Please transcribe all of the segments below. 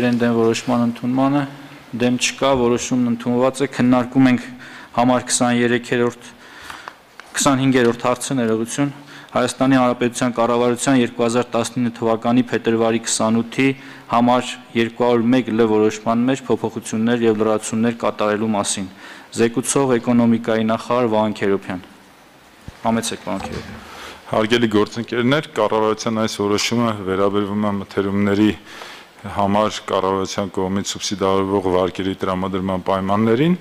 ովքեր են դեմ որոշման ընդունմանը, դեմ չկա, որոշումն ընդունված է, քննարկում ենք համար 23-րդ 25-րդ հարցը ներողություն Հայաստանի Հանրապետության կառավարության 2019 թվականի փետրվարի 28-ի համար 201 Լ որոշման մեջ փոփոխություններ եւ լրացումներ կատարելու մասին։ Զեկուցող էկոնոմիկայի նախարար Վահան Քերոբյան։ Համեցեք պարոն Քերոբյան։ Հարգելի գործընկերներ, կառավարության այս որոշումը վերաբերվում է մթերումների համար կառավարության կողմից սուբսիդավորվող վարկերի տրամադրման պայմաններին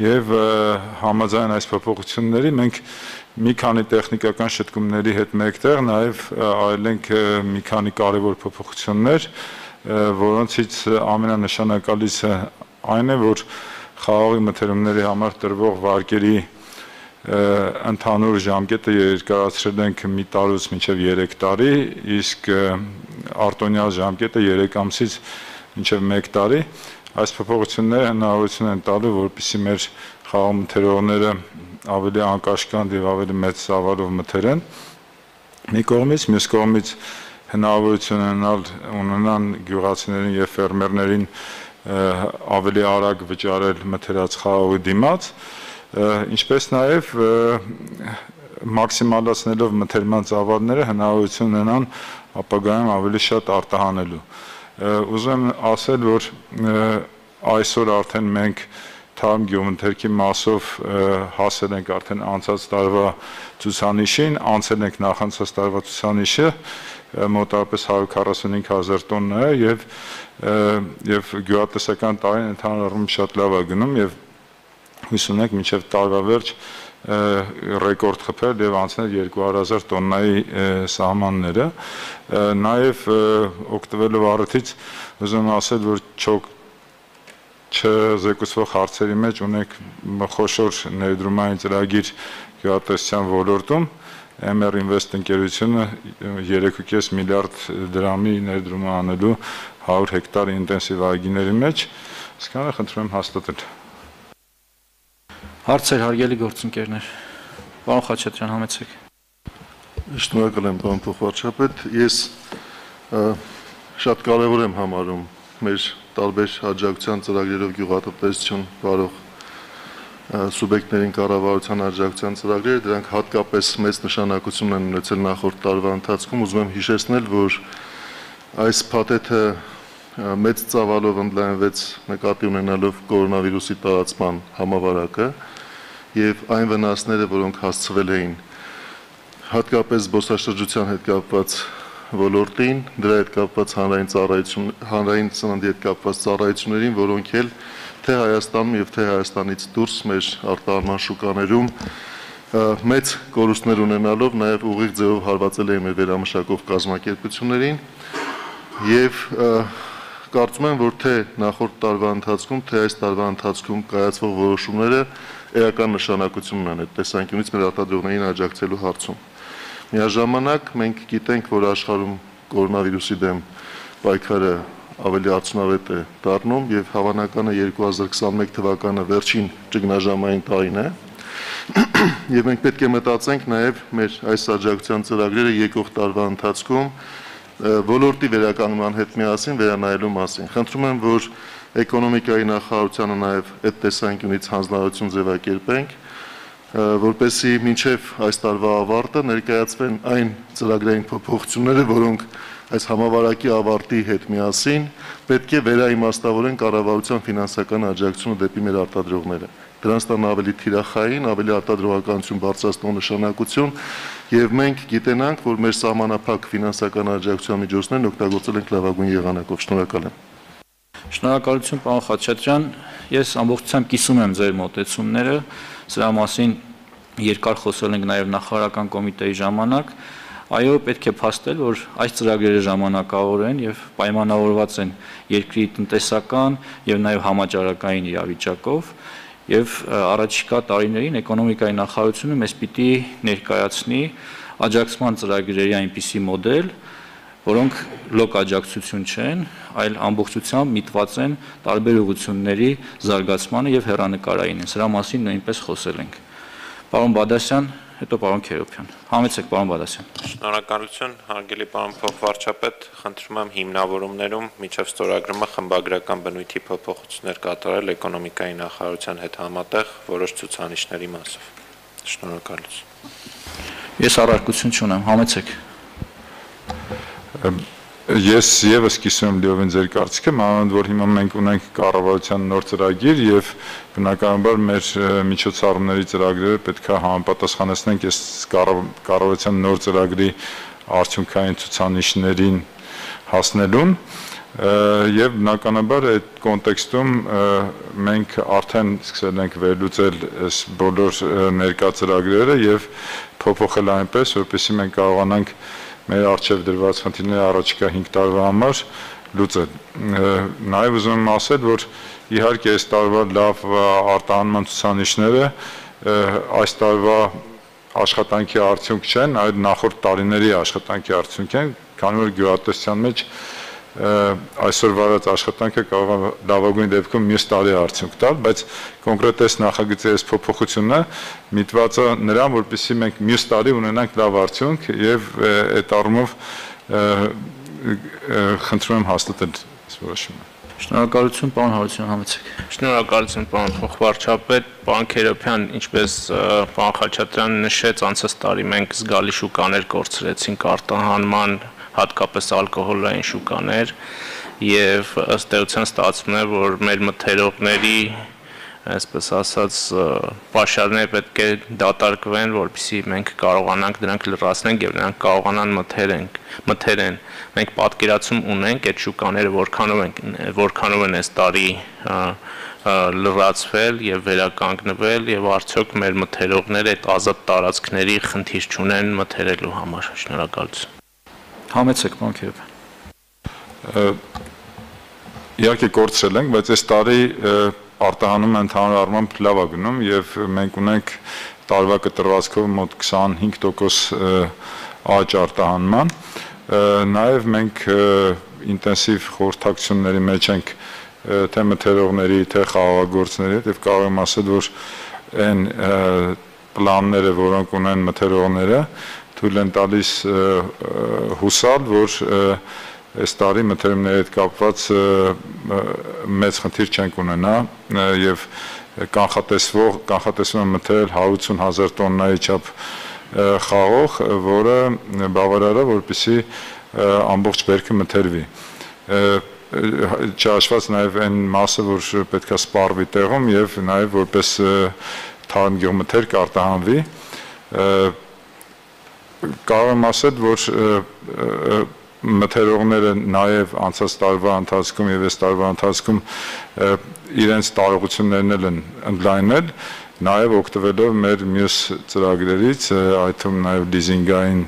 եւ համաձայն այս փոփոխությունների մենք մի քանի տեխնիկական շտկումների հետ մեկտեղ նաև արել ենք մի քանի կարևոր փոփոխություններ, որոնցից ամենանշանակալիցը այն է, որ խաղողի մթերումների համար տրվող վարկերի ընդհանուր ժամկետը երկարացրել ենք մի տարուց մինչև 3 տարի, իսկ արտոնյալ ժամկետը 3 ամսից մինչև 1 տարի։ Այս փոփոխությունները հնարավորություն են տալու, որպեսզի մեր խաղամթերողները ավելի անկաշկանդ եւ ավելի մեծ ծավալով մթերեն մի կողմից, մյուս կողմից հնարավորություն ունենալ ունենան գյուղացիներին եւ ֆերմերներին ավելի արագ վճարել մթերած խաղողի դիմաց, ինչպես նաեւ մաքսիմալացնելով մթերման ծավալները հնարավորություն ունենան ապագայում ավելի շատ արտահանելու։ Ուզում եմ ասել, որ այսօր արդեն մենք թարմ գյուղընթերքի մասով հասել ենք արդեն անցած տարվա ցուցանիշին, անցել ենք նախանցած տարվա ցուցանիշը մոտավորապես 145000 տոննա է եւ եւ գյուղատնտեսական տարին ընդհանուր առմամբ շատ լավ է գնում եւ հույս ունենք մինչեւ տարվա վերջ ռեկորդ խփել եւ անցնել 2000 տոննայի սահմանները նաեւ օգտվելով առիթից ուզում ասել որ չոք չզեկուցվող հարցերի մեջ ունենք խոշոր ներդրումային ծրագիր գյուղատնտեսության ոլորտում MR Invest ընկերությունը 3.5 միլիարդ դրամի ներդրում անելու 100 հեկտար ինտենսիվ այգիների մեջ, սկանը խնդրում եմ հաստատել։ Հարցեր հարգելի գործընկերներ։ Պարոն Խաչատրյան, համեցեք։ Շնորհակալ եմ, պարոն փոխվարչապետ։ Ես շատ կարևոր եմ համարում մեր տարբեր աջակցության ծրագրերով գյուղատնտեսություն կարող սուբյեկտներին կառավարության աջակցության ծրագրերը դրանք հատկապես մեծ նշանակություն են ունեցել նախորդ տարվա ընթացքում ուզում եմ հիշեցնել որ այս փաթեթը մեծ ծավալով ընդլայնվեց նկատի ունենալով կորոնավիրուսի տարածման համավարակը եւ այն վնասները որոնք հասցվել էին հատկապես զբոսաշրջության հետ կապված ոլորտին, դրա հետ կապված հանրային ծառայություն, հանրային ծննդի հետ կապված ծառայություններին, որոնք էլ թե Հայաստանում եւ թե Հայաստանից դուրս մեր արտահանման շուկաներում մեծ կորուստներ ունենալով նաև ուղիղ ձևով հարվածել էին մեր վերամշակող կազմակերպություններին եւ կարծում եմ, որ թե նախորդ տարվա ընթացքում, թե այս տարվա ընթացքում կայացվող որոշումները էական նշանակություն ունեն այդ տեսանկյունից մեր արտադրողներին աջակցելու հարցում։ Միաժամանակ մենք գիտենք, որ աշխարհում կորոնավիրուսի դեմ պայքարը ավելի արդյունավետ է դառնում եւ հավանականը 2021 թվականը վերջին ճգնաժամային տարին է եւ մենք պետք է մտածենք նաեւ մեր այս աջակցության ծրագրերը եկող տարվա ընթացքում ոլորտի վերականգնման հետ միասին վերանայելու մասին։ Խնդրում եմ, որ էկոնոմիկայի նախարարությանը նաև այդ տեսանկյունից հանձնարարություն ձևակերպենք որպեսի մինչև այս տարվա ավարտը ներկայացվեն այն ծրագրային փոփոխությունները, որոնք այս համավարակի ավարտի հետ միասին պետք է վերաիմաստավորեն կառավարության ֆինանսական աջակցությունը դեպի մեր արտադրողները։ Դրանց տան ավելի թիրախային, ավելի արտադրողականություն բարձրացնող նշանակություն եւ մենք գիտենանք, որ մեր սահմանափակ ֆինանսական աջակցության միջոցներն օգտագործել ենք լավագույն եղանակով։ Շնորհակալ եմ։ Շնորհակալություն, պարոն Խաչատրյան։ Ես ամբողջությամբ կիսում եմ ձեր մտածումները Սրա մասին երկար խոսել ենք նաև նախարարական կոմիտեի ժամանակ։ Այո, պետք է փաստել, որ այս ծրագրերը ժամանակավոր են եւ պայմանավորված են երկրի տնտեսական եւ նաեւ համաճարակային իրավիճակով եւ առաջիկա տարիներին էկոնոմիկայի նախարարությունը մեզ պիտի ներկայացնի աջակցման ծրագրերի այնպիսի մոդել, որոնք լոկ աջակցություն չեն, այլ ամբողջությամբ միտված են տարբեր ուղությունների զարգացմանը եւ հերանեկարային են։ Սրա մասին նույնպես խոսել ենք։ Պարոն Բադասյան, հետո պարոն Քերոբյան։ Համեցեք պարոն Բադասյան։ Շնորհակալություն, հարգելի պարոն փոխվարչապետ, խնդրում եմ հիմնավորումներում միջև ստորագրումը խմբագրական բնույթի փոփոխություններ կատարել էկոնոմիկայի նախարարության հետ համատեղ որոշ ցուցանիշների մասով։ Շնորհակալություն։ Ես առարկություն չունեմ, համեցեք։ Ես եւս կիսում լիովին ձեր կարծիքը, մանավանդ որ հիմա մենք ունենք կառավարության նոր ծրագիր եւ բնականաբար մեր միջոցառումների ծրագրերը պետքա համապատասխանեցնենք այս կառավարության նոր ծրագրի արդյունքային ցուցանիշներին հասնելուն եւ բնականաբար այդ կոնտեքստում մենք արդեն սկսել ենք վերլուծել այս բոլոր ներկա ծրագրերը եւ փոփոխել այնպես, որպեսզի մենք կարողանանք մեր արժեվ դրված խնդիրները առաջիկա 5 տարվա համար լուծել։ Նաև ուզում եմ ասել, որ իհարկե այս տարվա լավ արտահանման ցուցանիշները այս տարվա աշխատանքի արդյունք չեն, այլ նախորդ տարիների աշխատանքի արդյունք են, քանի որ գյուղատնտեսության մեջ այսօր վարած աշխատանքը կարող է լավագույն դեպքում մյուս տարի արդյունք տալ, բայց կոնկրետ այս նախագծի այս փոփոխությունը միտված է նրան, որպեսզի մենք մյուս տարի ունենանք լավ արդյունք եւ այդ առումով խնդրում եմ հաստատել այս որոշումը։ Շնորհակալություն, պարոն Հարությունյան, համեցեք։ Շնորհակալություն, պարոն փոխվարչապետ, պարոն Քերոբյան, ինչպես պարոն Խաչատրյանը նշեց, անցած տարի մենք զգալի շուկաներ կորցրեցինք արտահանման հատկապես ալկոհոլային շուկաներ եւ ըստ էության ստացվում է որ մեր մթերողների այսպես ասած պաշարները պետք է դատարկվեն, որպեսզի մենք կարողանանք դրանք լրացնենք եւ նրանք կարողանան մթերենք, մթերեն։ Մենք պատկերացում ունենք այդ շուկաները որքանով են որքանով են այս տարի լրացվել եւ վերականգնվել եւ արդյոք մեր մթերողները այդ ազատ տարածքների խնդիր չունեն մթերելու համար։ Շնորհակալություն։ Համեցեք, Քերոբյան։ Իհարկե կորցրել ենք, բայց այս տարի արտահանումը ընդհանուր առմամբ լավ է գնում եւ մենք ունենք տարվա կտրվածքով մոտ 25% աճ արտահանման։ Նաեւ մենք ինտենսիվ խորհրդակցությունների մեջ ենք թե մթերողների, թե խաղաղագործների հետ եւ կարող եմ ասել, որ այն պլանները, որոնք ունեն մթերողները, թույլ են տալիս հուսալ, որ այս տարի մթերումների հետ կապված մեծ խնդիր չենք ունենա եւ կանխատեսվող կանխատեսվում մթերել 180.000 տոննայի չափ խաղող, որը բավարար է, որպեսի ամբողջ բերքը մթերվի չհաշված նաև այն մասը, որ պետքա սպառվի տեղում եւ նաև որպես թարմ գյուղմթեր կարտահանվի կարող եմ ասել, որ մթերողները նաև անցած տարվա ընթացքում եւ այս տարվա ընթացքում իրենց տարողություններն են ընդլայնել, նաև օգտվելով մեր մյուս ծրագրերից, այդ թվում նաև լիզինգային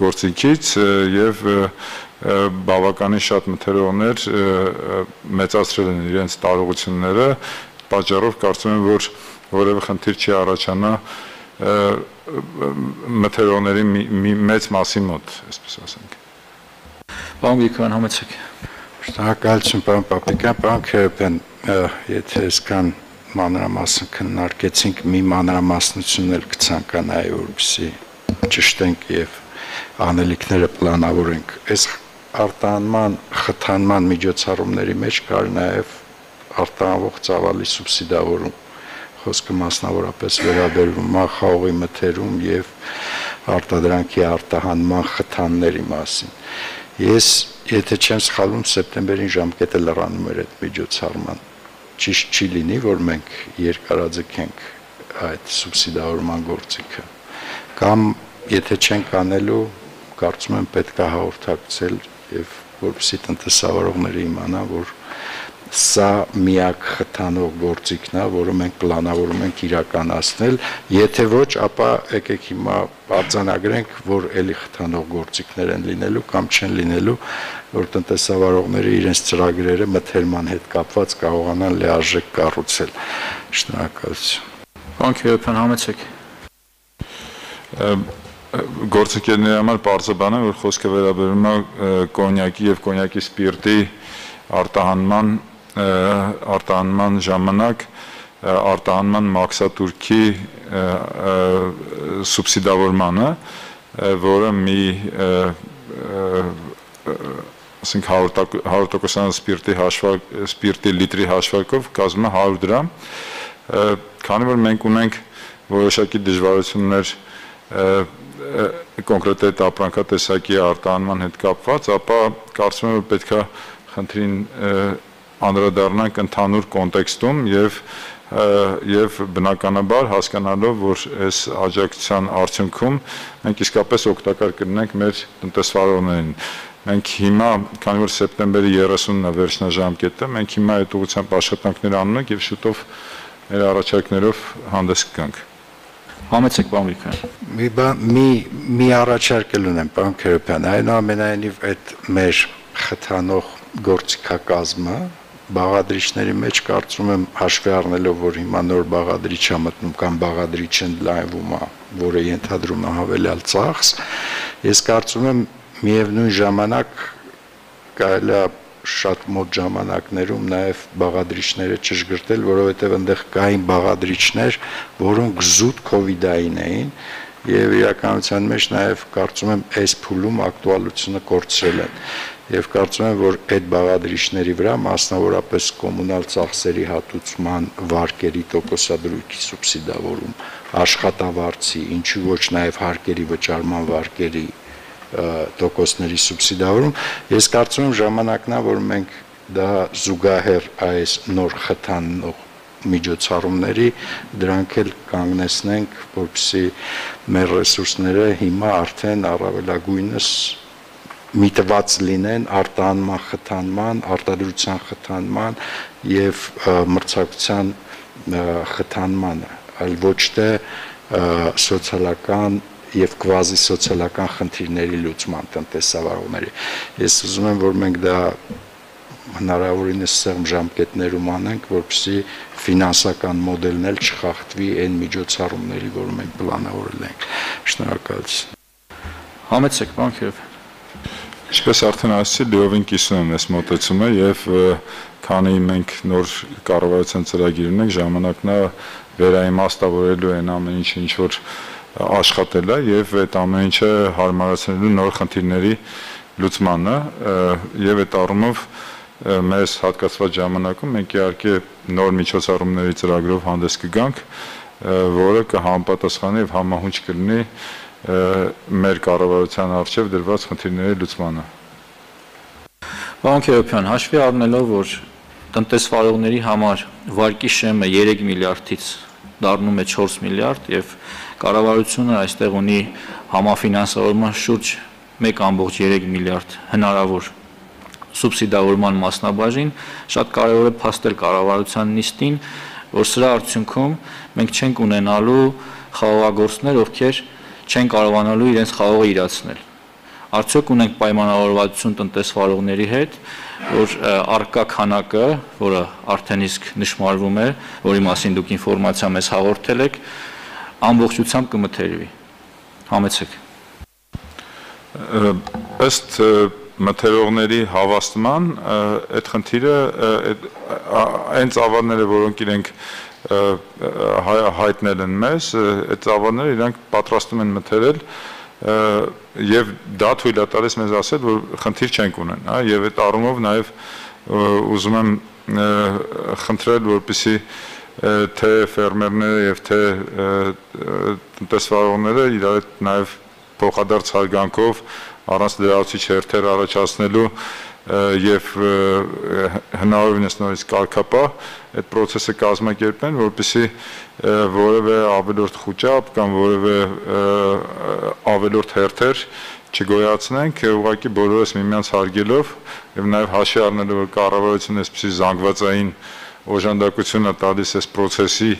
գործիքից եւ բավականին շատ մթերողներ մեծացրել են իրենց տարողությունները, պատճառով կարծում եմ, որ որևէ խնդիր չի առաջանա մթերոների մի մեծ մասի մոտ, այսպես ասենք։ Պարոն Գիքյան, համեցեք։ Շնորհակալություն, պարոն Պապիկյան, պարոն Քերոբյան, եթե այսքան մանրամասն քննարկեցինք, մի մանրամասնություն էլ կցանկանայի, որպեսզի ճշտենք եւ անելիքները պլանավորենք։ Այս արտահանման խթանման միջոցառումների մեջ կար նաեւ արտահանվող ծավալի սուբսիդավորում խոսքը մասնավորապես վերաբերվում է խաղողի մթերում եւ արտադրանքի արտահանման խթանների մասին։ Ես, եթե չեմ սխալվում, սեպտեմբերին ժամկետը լրանում էր այդ միջոցառման։ Ճիշտ չի լինի, որ մենք երկարաձգենք այդ սուբսիդավորման գործիքը։ Կամ եթե չենք անելու, կարծում եմ պետք է հաղորդակցել եւ որպեսզի տնտեսավարողները իմանան, որ սա միակ խթանող գործիքն է, որը մենք պլանավորում ենք իրականացնել, եթե ոչ, ապա եկեք հիմա արձանագրենք, որ ելի խթանող գործիքներ են լինելու կամ չեն լինելու, որ տնտեսավարողները իրենց ծրագրերը մթերման հետ կապված կարողանան լիարժեք կառուցել։ Շնորհակալություն։ Պարոն Քերոբյան, համեցեք գործընկերների համար բարձրաբան է, որ խոսքը վերաբերում է կոնյակի եւ կոնյակի սպիրտի արտահանման արտահանման ժամանակ արտահանման մաքսատուրքի սուբսիդավորմանը, որը մի ասենք 100% սպիրտի հաշվարկ սպիրտի լիտրի հաշվարկով կազմում է 100 դրամ քանի որ մենք ունենք որոշակի դժվարություններ կոնկրետ այդ ապրանքատեսակի արտահանման հետ կապված, ապա կարծում եմ պետքա խնդրին անդրադառնանք ընդհանուր կոնտեքստում եւ եւ բնականաբար հասկանալով, որ այս աջակցության արդյունքում մենք իսկապես օգտակար կլինենք մեր տնտեսվարողներին։ Մենք հիմա, քանի որ սեպտեմբերի 30-ն է վերջնաժամկետը, մենք հիմա այդ ուղղությամբ աշխատանքներ անում ենք եւ շուտով մեր առաջարկներով հանդես կգանք։ Համեցեք պարոն Վիկյան։ Մի բան մի մի առաջարկել ունեմ պարոն Քերոպյան, այնուամենայնիվ այդ մեր խթանող գործիքակազմը բաղադրիչների մեջ կարծում եմ հաշվի առնելով որ հիմա նոր բաղադրիչ է մտնում կամ բաղադրիչ են լայվում է, որը ենթադրում է հավելյալ ծախս, ես կարծում եմ միևնույն ժամանակ կարելի է շատ մոտ ժամանակներում նաև բաղադրիչները ճշգրտել, որովհետև այնտեղ կային բաղադրիչներ, որոնք զուտ կոവിഡային էին եւ իրականության մեջ նաև կարծում եմ այս փուլում ակտուալությունը կորցրել են եւ կարծում եմ որ այդ բաղադրիչների վրա մասնավորապես կոմունալ ծախսերի հատուցման վարկերի տոկոսադրույքի սուբսիդավորում աշխատավարձի, ինչու ոչ նաև հարկերի վճարման վարկերի տոկոսների սուբսիդավորում, ես կարծում եմ ժամանակն է, որ մենք դա զուգահեռ այս նոր խթանող միջոցառումների դրանք էլ կանգնեցնենք, որպեսզի մեր ռեսուրսները հիմա արդեն առավելագույնս միտված լինեն արտահանման խթանման, արտադրության խթանման եւ մրցակցության խթանմանը, այլ ոչ թե սոցիալական եւ կվազի սոցիալական խնդիրների լուծման տնտեսավարողների։ Ես ուզում եմ, որ մենք դա հնարավորինս սեղմ ժամկետներում անենք, որպեսզի ֆինանսական մոդելն էլ չխախտվի այն միջոցառումների, որ մենք պլանավորել ենք։ Շնորհակալություն։ Համեցեք, պարոն Քիրով։ Ինչպես արդեն ասացի, լիովին կիսում եմ այս մոտեցումը եւ քանի մենք նոր կառավարության ծրագիր ունենք, ժամանակն է վերաիմաստավորելու այն ամեն ինչը, ինչ որ աշխատել է եւ այդ ամեն ինչը հարմարացնելու նոր խնդիրների լուծմանը եւ այդ առումով մեզ հատկացված ժամանակում մենք իհարկե նոր միջոցառումների ծրագրով հանդես կգանք, որը կհամապատասխանի եւ համահունչ կլինի մեր կառավարության արժեվ դրված խնդիրների լուծմանը։ Պարոն Քերոփյան, հաշվի առնելով, որ տնտեսվարողների համար վարկի շեմը 3 միլիարդից դառնում է 4 միլիարդ եւ Կառավարությունը այստեղ ունի համաֆինանսավորման շուրջ 1.3 միլիարդ հնարավոր սուբսիդավորման մասնաբաժին, շատ կարևոր է փաստել կառավարության նիստին, որ սրա արդյունքում մենք չենք ունենալու խաղողագործներ, ովքեր չեն կարողանալու իրենց խաղողը իրացնել։ Արդյոք ունենք պայմանավորվածություն տնտեսվարողների հետ, որ արկա քանակը, որը արդեն իսկ նշмарվում է, որի մասին դուք ինֆորմացիա մեզ հաղորդել եք, ամբողջությամբ կմթերվի։ Համեցեք։ Ըստ մթերողների հավաստման այդ խնդիրը այդ այնց ավարները, որոնք իրենք հայտնել են մեզ, այդ ծավալները իրանք պատրաստում են մթերել եւ դա թույլ է տալիս մեզ ասել, որ խնդիր չենք ունեն, հա, եւ այդ առումով նաեւ ուզում եմ խնդրել, որպեսի թե ֆերմերները եւ թե տնտեսվարողները իրար նաեւ փոխադարձ հարգանքով առանց լրացուցիչ հերթեր առաջացնելու եւ հնարավորինս նորից կարգապահ այդ process-ը կազմակերպեն, որպեսզի որևէ ավելորդ խոճապ կամ որևէ ավելորդ հերթեր չգոյացնենք, ուղղակի բոլորս միմյանց հարգելով եւ նաեւ հաշվի առնելով որ կառավարությունը այսպեսի զանգվածային օժանդակությունը տալիս այս process-ի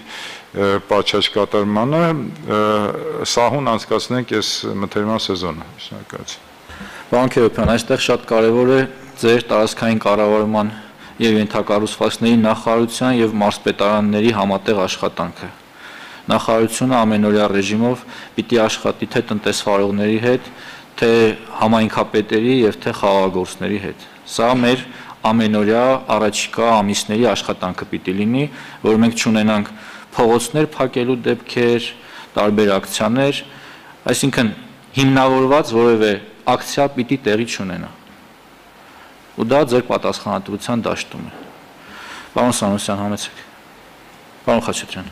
պատշաճ կատարմանը սահուն անցկացնենք այս մթերման սեզոնը։ Շնորհակալություն։ Պարոն Քերոփյան, այստեղ շատ կարևոր է ձեր տարածքային կառավարման եւ ենթակառուցվածքների նախարարության եւ մարզպետարանների համատեղ աշխատանքը։ Նախարարությունը ամենօրյա ռեժիմով պիտի աշխատի թե տնտեսվարողների հետ, թե համայնքապետերի եւ թե խաղաղագործների հետ։ Սա մեր ամենօրյա առաջիկա ամիսների աշխատանքը պիտի լինի, որ մենք ճանենանք փողոցներ փակելու դեպքեր, տարբեր ակցիաներ, այսինքն հիմնավորված որևէ ակցիա պիտի տեղի չունենա։ Ու դա ձեր պատասխանատվության դաշտում է։ Պարոն Սանոսյան, համեցեք։ Պարոն Խաչատրյան։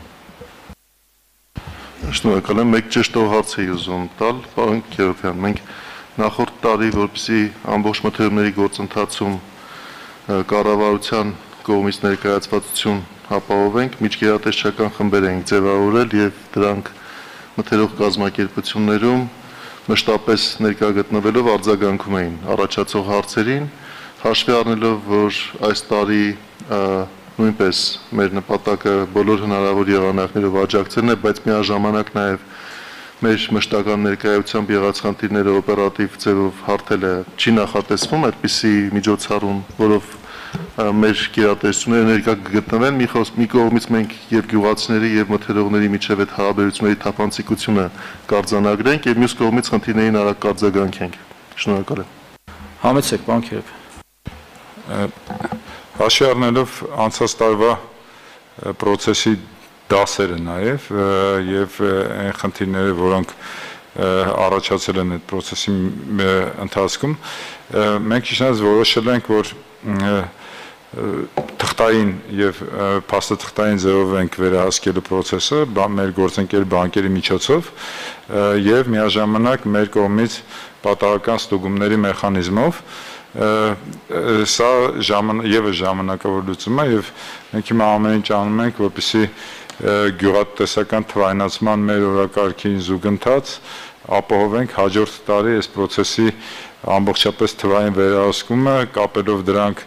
Շնորհակալ եմ։ Մեկ ճշտով հարց էի ուզում տալ, պարոն Քերոփյան։ Մենք նախորդ տարի, որպեսի ամբողջ մթերումների գործընթացում կառավարության կողմից ներկայացվածություն ապահովենք, միջգերատեսչական խմբեր ենք ձևավորել եւ դրանք մթերող կազմակերպություններում մշտապես ներկա գտնվելով արձագանքում էին առաջացող հարցերին, հաշվի առնելով, որ այս տարի նույնպես մեր նպատակը բոլոր հնարավոր եղանակներով աջակցելն է, բայց միաժամանակ նաև մեր մշտական ներկայությամբ եղած խնդիրները օպերատիվ ձևով հարթելը չի նախատեսվում այդպիսի միջոցառում, որով մեր գերատեսչությունները ներկա կգտնվեն մի խոս մի կողմից մենք եւ գյուղացիների եւ մթերողների միջև այդ հարաբերությունների թափանցիկությունը կարձանագրենք եւ մյուս կողմից խնդիրներին արագ կարձագանքենք։ Շնորհակալ եմ։ Համեցեք, պարոն Հաշվի առնելով անցած տարվա process-ի դասերը նաև եւ այն խնդիրները, որոնք առաջացել են այդ process-ի ընթացքում, մենք իշխանած որոշել ենք, որ թղթային եւ փաստաթղթային ձևով ենք վերահսկելու process-ը մեր գործընկեր բանկերի միջոցով եւ միաժամանակ մեր կողմից պատահական ստուգումների մեխանիզմով սա ժաման եւս ժամանակավոր լուծում է եւ մենք հիմա ամեն ինչ անում ենք որպեսզի գյուղատնտեսական թվայնացման մեր օրակարգին զուգընթաց ապահովենք հաջորդ տարի այս process-ի ամբողջապես թվային վերահսկումը կապելով դրանք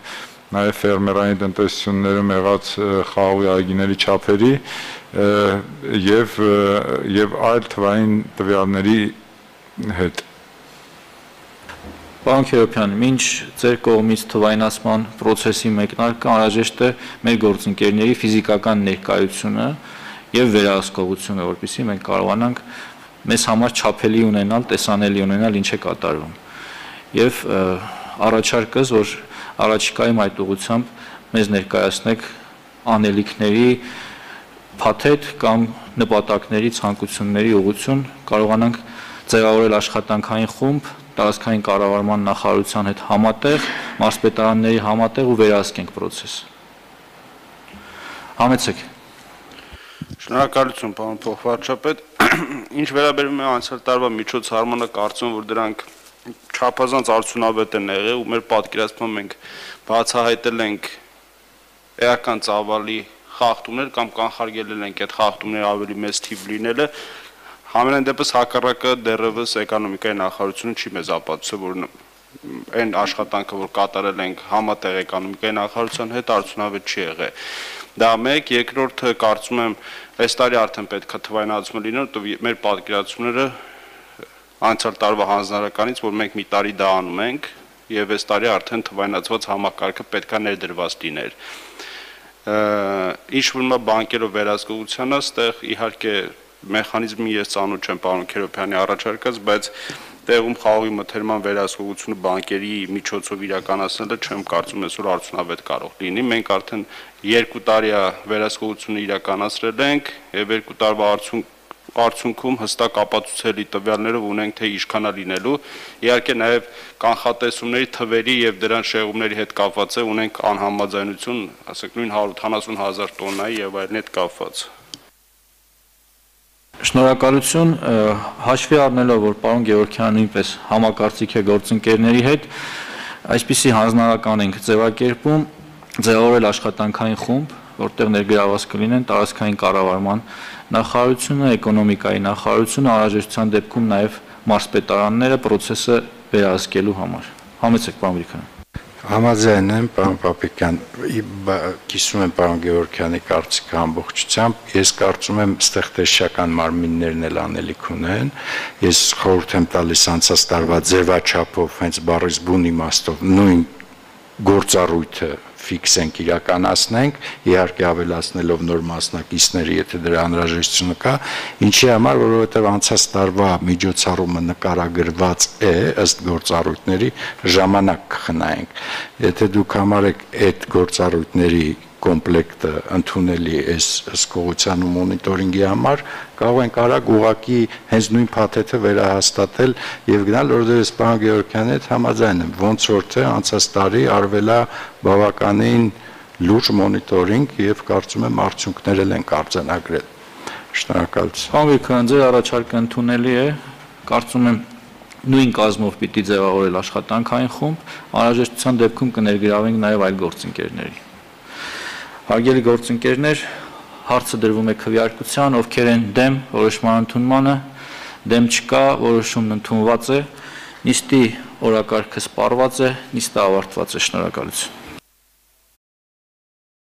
նաև ֆերմերային տնտեսություններում եղած խաղողի այգիների չափերի եւ եւ այլ թվային տվյալների հետ Պարոն Քերոփյան, ինչ ձեր կողմից թվայնացման process-ի մեկնարկը անհրաժեշտ է մեր գործընկերների ֆիզիկական ներկայությունը եւ վերահսկողությունը, որpիսի մենք կարողանանք մեզ համար չափելի ունենալ, տեսանելի ունենալ ինչ է կատարվում։ Եվ առաջարկս, որ առաջիկայում այդ ուղությամբ մեզ ներկայացնեք անելիքների փաթեթ կամ նպատակների ցանկությունների ուղություն կարողանանք ձևավորել աշխատանքային խումբ տարածքային կառավարման նախարարության հետ համատեղ, մարզպետարանների համատեղ ու վերահսկենք process-ը։ Համեցեք։ Շնորհակալություն, պարոն փոխվարչապետ։ Ինչ վերաբերում է անցյալ տարվա միջոցառմանը, կարծում որ դրանք չափազանց արդյունավետ են եղել ու մեր պատկերացմամբ մենք բացահայտել ենք էական ծավալի խախտումներ կամ կանխարգելել ենք այդ խախտումները ավելի մեծ թիվ լինելը Համենայն դեպս հակառակը դեռևս էկոնոմիկայի նախարարությունը չի մեզ ապացուցել, որ այն աշխատանքը, որ կատարել ենք համատեղ էկոնոմիկայի նախարարության հետ արդյունավետ չի եղել։ Դա մեկ, երկրորդը կարծում եմ այս տարի արդեն պետք է թվայնացումը լինի, որովհետև մեր պատկերացումները անցյալ տարվա հանձնարարականից, որ մենք մի տարի դա անում ենք, եւ այս տարի արդեն թվայնացված համակարգը պետքա ներդրված լիներ ինչ որ մա բանկերով վերահսկողությանը, ստեղ իհարկե մեխանիզմի ես ծանոթ չեմ պարոն Քերոփյանի առաջարկած, բայց տեղում խաղողի մթերման վերահսկողությունը բանկերի միջոցով իրականացնելը չեմ կարծում որ արդյունավետ կարող լինի։ Մենք արդեն 2 տարի է վերահսկողությունը իրականացրել ենք եւ 2 տարվա արդյունք արդյունքում հստակ ապացուցելի տվյալներով ունենք թե ինչքանա լինելու իհարկե նաև կանխատեսումների թվերի եւ դրան շեղումների հետ կապված է ունենք անհամաձայնություն ասենք նույն 180 հազար տոննայի եւ այլն հետ կապված Շնորհակալություն հաշվի առնելով որ պարոն Գևորգյանը նույնպես համակարծիք է գործընկերների հետ այսպիսի հանձնարարական ենք ձևակերպում ձևավորել աշխատանքային խումբ որտեղ ներգրաված կլինեն տարածքային կառավարման նախարարությունը, էկոնոմիկայի նախարարությունը, անհրաժեշտության դեպքում նաև մարզպետարանները process-ը վերահսկելու համար։ Համեցեք, պարոն Գրիգորյան։ Համաձայն եմ, պարոն Պապիկյան, կիսում եմ պարոն Գևորգյանի կարծիքը ամբողջությամբ։ Ես կարծում եմ, ստեղ տեսչական մարմիններն էլ անելիք ունեն։ Ես խորհուրդ եմ տալիս անցած տարվա ձևաչափով, հենց բառից բուն իմաստով նույն գործառույթը ֆիքսենք իրականացնենք, իհարկե ավելացնելով նոր մասնակիցների, եթե դրա անհրաժեշտությունը կա, ինչի համար, որովհետև անցած տարվա միջոցառումը նկարագրված է ըստ գործառույթների ժամանակ կխնայենք։ Եթե դուք համարեք այդ գործառույթների կոմպլեկտը ընդունելի այս հսկողության ու մոնիտորինգի համար կարող ենք արագ ուղակի հենց նույն փաթեթը վերահաստատել եւ գնալ որովհետեւ Սպան Գեորգյանի հետ համաձայն եմ ոնց որ թե անցած տարի արվելա բավականին լուրջ մոնիտորինգ եւ կարծում եմ արդյունքները են կարձանագրել շնորհակալություն Վիքան, ձեր առաջարկը ընդունելի է կարծում եմ նույն կազմով պիտի ձևավորել աշխատանքային խումբ, անհրաժեշտության դեպքում կներգրավենք նաև այլ գործընկերների։ Հարգելի գործընկերներ, հարցը դրվում է քվեարկության, ովքեր են դեմ որոշման ընդունմանը, դեմ չկա, որոշումն ընդունված է, նիստի օրակարգը սպառված է, նիստը ավարտված է, շնորհակալություն։